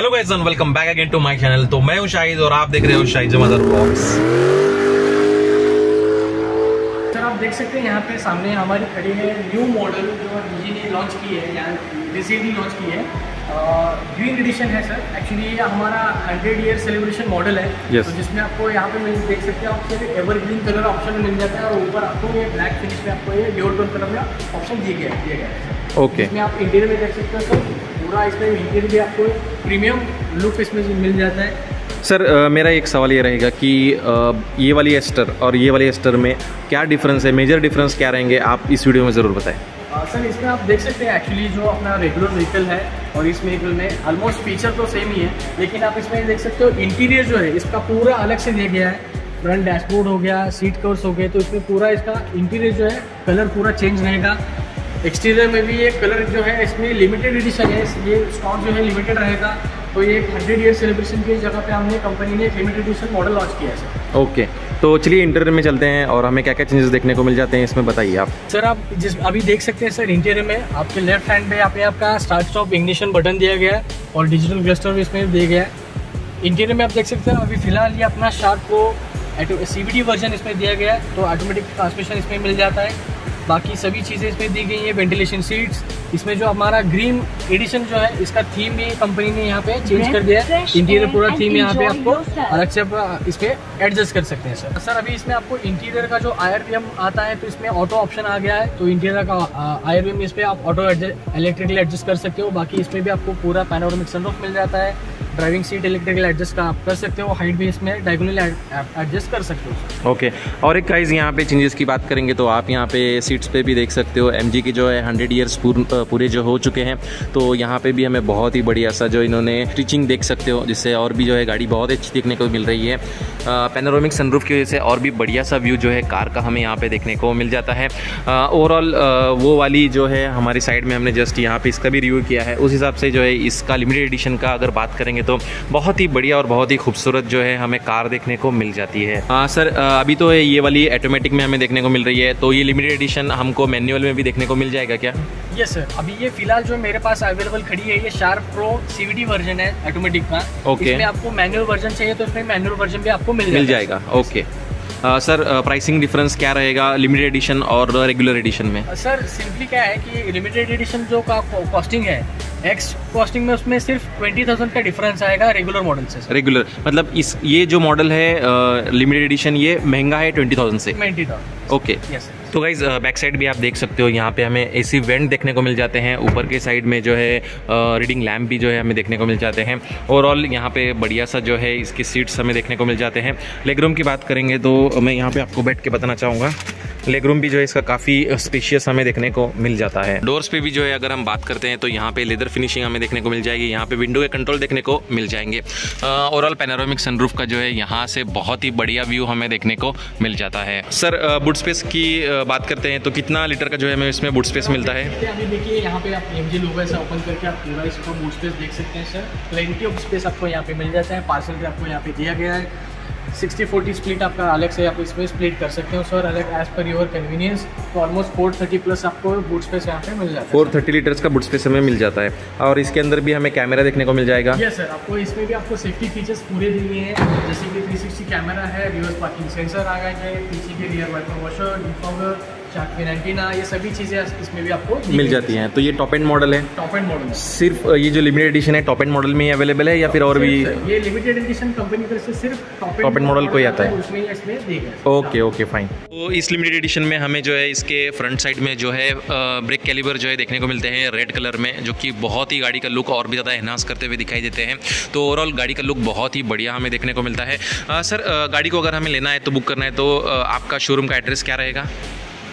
Hello guys and welcome back again to my channel तो मैं हूँ शाहिद और आप देख रहे हो शाहिद जमादार व्लॉग्स सर आप देख सकते हैं यहाँ पे सामने हमारी खड़ी है न्यू मॉडल जो डीजी ने लॉन्च की है यहाँ रिसेंटली लॉन्च की है। ग्रीन एडिशन है सर एक्चुअली ये हमारा हंड्रेड ईयर सेलिब्रेशन मॉडल है। Yes. तो जिसमें आपको यहाँ पे मिल देख सकते हैं आपको एवर ग्रीन कलर ऑप्शन मिल जाता है और ऊपर आपको ये ब्लैक फिनिश में आपको ये ड्योर टोन कलर में ऑप्शन दिए गया दिया गया है ओके इसमें आप इंटीरियर में देख सकते हो सर पूरा इसमें इंटीरियर भी आपको प्रीमियम लुक इसमें मिल जाता है। सर अ, मेरा एक सवाल ये रहेगा कि अ, ये वाली एस्टर और ये वाली एस्टर में क्या डिफरेंस है? मेजर डिफरेंस क्या रहेंगे? आप इस वीडियो में ज़रूर बताएँ। आ, सर इसमें आप देख सकते हैं एक्चुअली जो अपना रेगुलर व्हीकल है और इस व्हीकल में ऑलमोस्ट फीचर तो सेम ही है लेकिन आप इसमें देख सकते हो इंटीरियर जो है इसका पूरा अलग से दिया गया है। फ्रंट डैशबोर्ड हो गया सीट कवर्स हो गए तो इसमें पूरा इसका इंटीरियर जो है कलर पूरा चेंज रहेगा। एक्सटीरियर में भी ये कलर जो है इसमें लिमिटेड एडिशन है। ये स्टॉक जो है लिमिटेड रहेगा। तो ये हंड्रेड ईयर सेलिब्रेशन की जगह पे हमने कंपनी ने एक लिमिटेड एडिशन मॉडल लॉन्च किया है ओके तो चलिए इंटीरियर में चलते हैं और हमें क्या क्या चेंजेस देखने को मिल जाते हैं इसमें बताइए आप। सर आप जिस अभी देख सकते हैं सर इंटीरियर में आपके लेफ़्ट हैंड पे यहाँ पे आपका स्टार्ट स्टॉप इग्निशन बटन दिया गया है और डिजिटल क्लस्टर भी इसमें दिया गया है। इंटीरियर में आप देख सकते हैं अभी फ़िलहाल ये अपना शार्प को सी वर्जन इसमें दिया गया है। तो ऑटोमेटिक ट्रांसमिशन इसमें मिल जाता है। बाकी सभी चीज़ें इसमें दी गई हैं वेंटिलेशन सीट्स इसमें जो हमारा ग्रीन एडिशन जो है इसका थीम भी कंपनी ने यहाँ पे चेंज कर दिया है। इंटीरियर पूरा थीम यहाँ पे आपको अलग से आप इस पर एडजस्ट कर सकते हैं सर सर अभी इसमें आपको इंटीरियर का जो आई आता है तो इसमें ऑटो ऑप्शन आ गया है तो इंटीरियर का आई इस पर आप ऑटो इलेक्ट्रिकली एडजस्ट कर सकते हो। बाकी इसमें भी आपको पूरा पैनोरामिक सनरूफ मिल जाता है। ड्राइविंग सीट इलेक्ट्रिकल एडजस्ट आप कर सकते हो हाइट भी इसमें डायगोनल एडजस्ट कर सकते हो ओके okay. और एक गाइज़ यहाँ पे चेंजेस की बात करेंगे तो आप यहाँ पे सीट्स पे भी देख सकते हो एमजी के जो है हंड्रेड ईयर्स पूरे जो हो चुके हैं तो यहाँ पे भी हमें बहुत ही बढ़िया सा जो इन्होंने स्टिचिंग देख सकते हो, जिससे और भी जो है गाड़ी बहुत अच्छी देखने को मिल रही है पैनोरामिक सनरूफ की वजह से और भी बढ़िया सा व्यू जो है कार का हमें यहाँ पे देखने को मिल जाता है ओवरऑल वो वाली जो है हमारी साइड में हमने जस्ट यहाँ पे इसका भी रिव्यू किया है, उस हिसाब से जो है इसका लिमिटेड एडिशन का अगर बात करेंगे तो बहुत ही बढ़िया और बहुत ही खूबसूरत जो है हमें कार देखने को मिल जाती है। हाँ सर अभी तो ये वाली ऑटोमेटिक में हमें देखने को मिल रही है तो ये लिमिटेड एडिशन हमको मैनुअल में भी देखने को मिल जाएगा क्या? यस सर अभी ये फ़िलहाल जो मेरे पास अवेलेबल खड़ी है ये शार्प प्रो सीवीडी वर्जन है ऑटोमेटिक का। Okay. इसमें आपको मैनुअल वर्जन चाहिए तो इसमें मैनुअल वर्जन भी आपको मिल मिल जाएगा ओके सर प्राइसिंग डिफरेंस क्या रहेगा लिमिटेड एडिशन और रेगुलर एडिशन में? सर सिंपली क्या है कि लिमिटेड एडिशन जो का कॉस्टिंग है एक्स कॉस्टिंग में उसमें सिर्फ़ ट्वेंटी थाउज़ेंड का डिफरेंस आएगा रेगुलर मॉडल से रेगुलर मतलब इस ये जो मॉडल है लिमिटेड एडिशन ये महँगा है ट्वेंटी थाउज़ेंड से? ट्वेंटी थाउज़ेंड ओके यस तो गाइज़ बैक साइड भी आप देख सकते हो यहाँ पे हमें एसी वेंट देखने को मिल जाते हैं ऊपर के साइड में जो है रीडिंग लैम्प भी जो है हमें देखने को मिल जाते हैं ओवरऑल यहाँ पे बढ़िया सा जो है इसकी सीट्स हमें देखने को मिल जाते हैं। लेग रूम की बात करेंगे तो मैं यहाँ पे आपको बैठ के बताना चाहूँगा। लेग रूम भी जो है इसका काफ़ी स्पेशियस हमें देखने को मिल जाता है। डोर्स पे भी जो है अगर हम बात करते हैं तो यहाँ पे लेदर फिनिशिंग हमें देखने को मिल जाएगी यहाँ पे विंडो के कंट्रोल देखने को मिल जाएँगे। ओवरऑल पेनारोमिक सनरूफ का जो है यहाँ से बहुत ही बढ़िया व्यू हमें देखने को मिल जाता है। सर बुट स्पेस की बात करते हैं तो कितना लीटर का जो है हमें इसमें बुट स्पेस मिलता है? अभी देखिए यहाँ पे आप एम जी लोगो ऐसा ओपन करके आप पूरा इसको बूट स्पेस देख सकते हैं सर प्लेंटी ऑफ़ स्पेस आपको यहाँ पे मिल जाता है पार्सल भी आपको यहाँ पे दिया गया है। सिक्सटी फोर्टी स्प्लिट आपका अलग से आप इसमें स्प्लिट कर सकते हो सर अलग एज पर योर कन्वीनियंस तो ऑलमोस्ट फोर थर्टी प्लस आपको बूट स्पेस यहाँ पे मिल जाता है। फोर थर्टी लीटर्स का बूट स्पेस हमें मिल जाता है। और इसके अंदर भी हमें कैमरा देखने को मिल जाएगा। यस सर आपको इसमें भी आपको सेफ्टी फीचर्स पूरे दिए हैं। जैसे कि 360 कैमरा है रिवर्स पार्किंग सेंसर आ गए हैं पीछे के रियर वाइपर वॉशर डिफॉगर ये सभी चीज़ें इसमें भी आपको मिल जाती हैं। तो ये टॉप एंड मॉडल है। टॉप एंड मॉडल सिर्फ़ ये जो लिमिटेड एडिशन है टॉप एंड मॉडल में ही अवेलेबल है या फिर और भी ये लिमिटेड एडिशन कंपनी की तरफ़ से सिर्फ़ टॉप end model को ही आता है। उसमें इसमें दी ओके ओके फाइन तो इस लिमिटेड एडिशन में हमें जो है इसके फ्रंट साइड में जो है ब्रेक कैलिबर जो है देखने को मिलते हैं रेड कलर में जो कि बहुत ही गाड़ी का लुक और भी ज़्यादा एनहांस करते हुए दिखाई देते हैं। तो ओवरऑल गाड़ी का लुक बहुत ही बढ़िया हमें देखने को मिलता है। सर गाड़ी को अगर हमें लेना है तो बुक करना है तो आपका शोरूम का एड्रेस क्या रहेगा?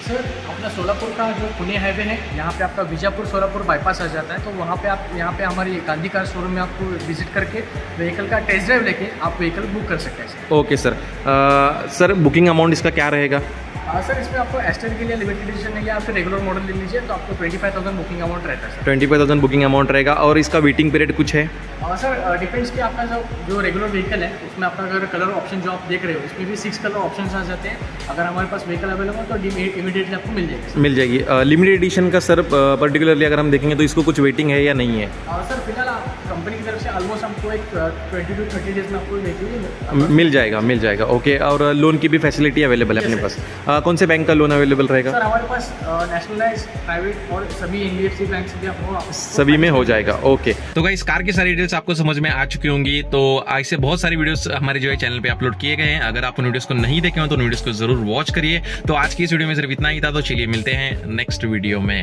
सर अपना सोलापुर का जो पुणे हाईवे है यहाँ पे आपका बीजापुर सोलापुर बाईपास आ जाता है तो वहाँ पे आप यहाँ पे हमारी गांधी कार शोरूम में आपको विज़िट करके व्हीकल का टेस्ट ड्राइव लेके आप व्हीकल बुक कर सकते हैं ओके सर। आ, सर बुकिंग अमाउंट इसका क्या रहेगा? हाँ सर इसमें आपको एस्टर के लिए लिमिटेड एडिशन है या आप रेगुलर मॉडल ले लीजिए तो आपको twenty five thousand booking amount रहता है sir. Twenty five thousand booking amount रहेगा और इसका वेटिंग पीरियड कुछ है? हाँ सर डिपेंड्स कि आपका जो जो रेगुलर व्हीकल है उसमें आपका अगर कलर ऑप्शन जो आप देख रहे हो उसमें भी सिक्स कलर ऑप्शन आ जाते हैं। अगर हमारे पास व्हीकल अवेलेबल तो इमीडिएटली आपको मिल जाएगा मिल जाएगी। लिमिटेड एडिशन का सर पर्टिकुलरली अगर हम देखेंगे तो इसको कुछ वेटिंग है या नहीं है? हाँ सर फ़िलहाल कंपनी की तरफ़ से ऑलमोस्ट हमको एक ट्वेंटी टू थर्टी डेज़ में आपको वेहिकल मिल जाएगा मिल जाएगा। ओके और लोन की भी फैसिलिटी अवेलेबल है अपने पास। आ, कौन से बैंक का लोन अवेलेबल रहेगा? सर हमारे पास नेशनलाइज प्राइवेट और सभी एन बैंक से भी आपको सभी में हो जाएगा। ओके तो गाइस कार की सारी डिटेल्स आपको समझ में आ चुकी होंगी। तो ऐसे बहुत सारी वीडियोस हमारे जो है चैनल पे अपलोड किए गए हैं। अगर आप उन वीडियोस को नहीं देखे हो तो उन वीडियोस को ज़रूर वॉच करिए। तो आज की इस वीडियो में सिर्फ़ इतना ही था। तो चलिए मिलते हैं नेक्स्ट वीडियो में।